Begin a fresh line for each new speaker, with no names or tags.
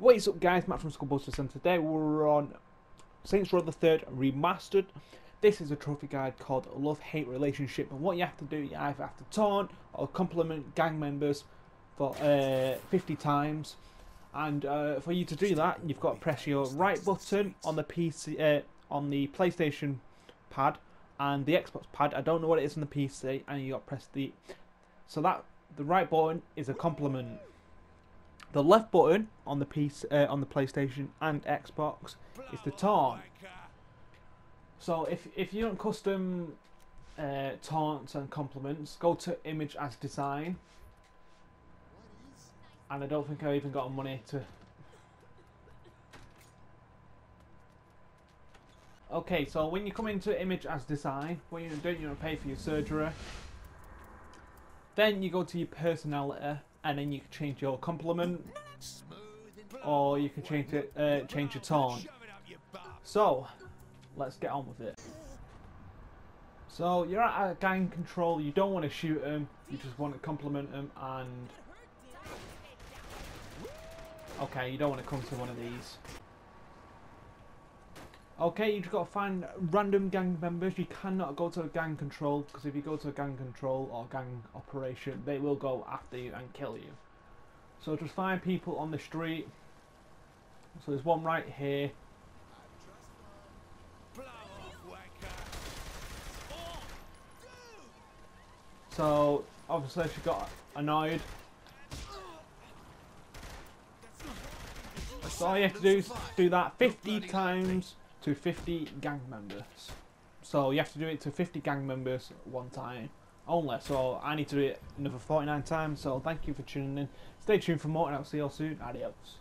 What is up guys, Matt from Skullbusters and today we're on Saints Row the Third Remastered. This is a trophy guide called Love-Hate Relationship and what you have to do, you either have to taunt or compliment gang members for uh, 50 times. And uh, for you to do that, you've got to press your right button on the PC, uh, on the PlayStation pad and the Xbox pad. I don't know what it is on the PC, and you got to press the. So that the right button is a compliment. The left button on the PC, uh, on the PlayStation and Xbox is the taunt. So if if you don't custom uh, taunts and compliments, go to image as design. And I don't think I even got money to. Okay, so when you come into image as design, what you don't you want to pay for your surgery. Then you go to your personality and then you can change your compliment or you can change it uh, change your tone. So let's get on with it. So you're at a gang control you don't want to shoot them you just want to compliment them and okay you don't want to come to one of these Okay, you just got to find random gang members. You cannot go to a gang control because if you go to a gang control or gang operation, they will go after you and kill you. So just find people on the street. So there's one right here. So obviously she got annoyed. So all you have to do is do that 50 times to 50 gang members. So you have to do it to 50 gang members one time only. So I need to do it another 49 times. So thank you for tuning in. Stay tuned for more and I'll see you all soon. Adios.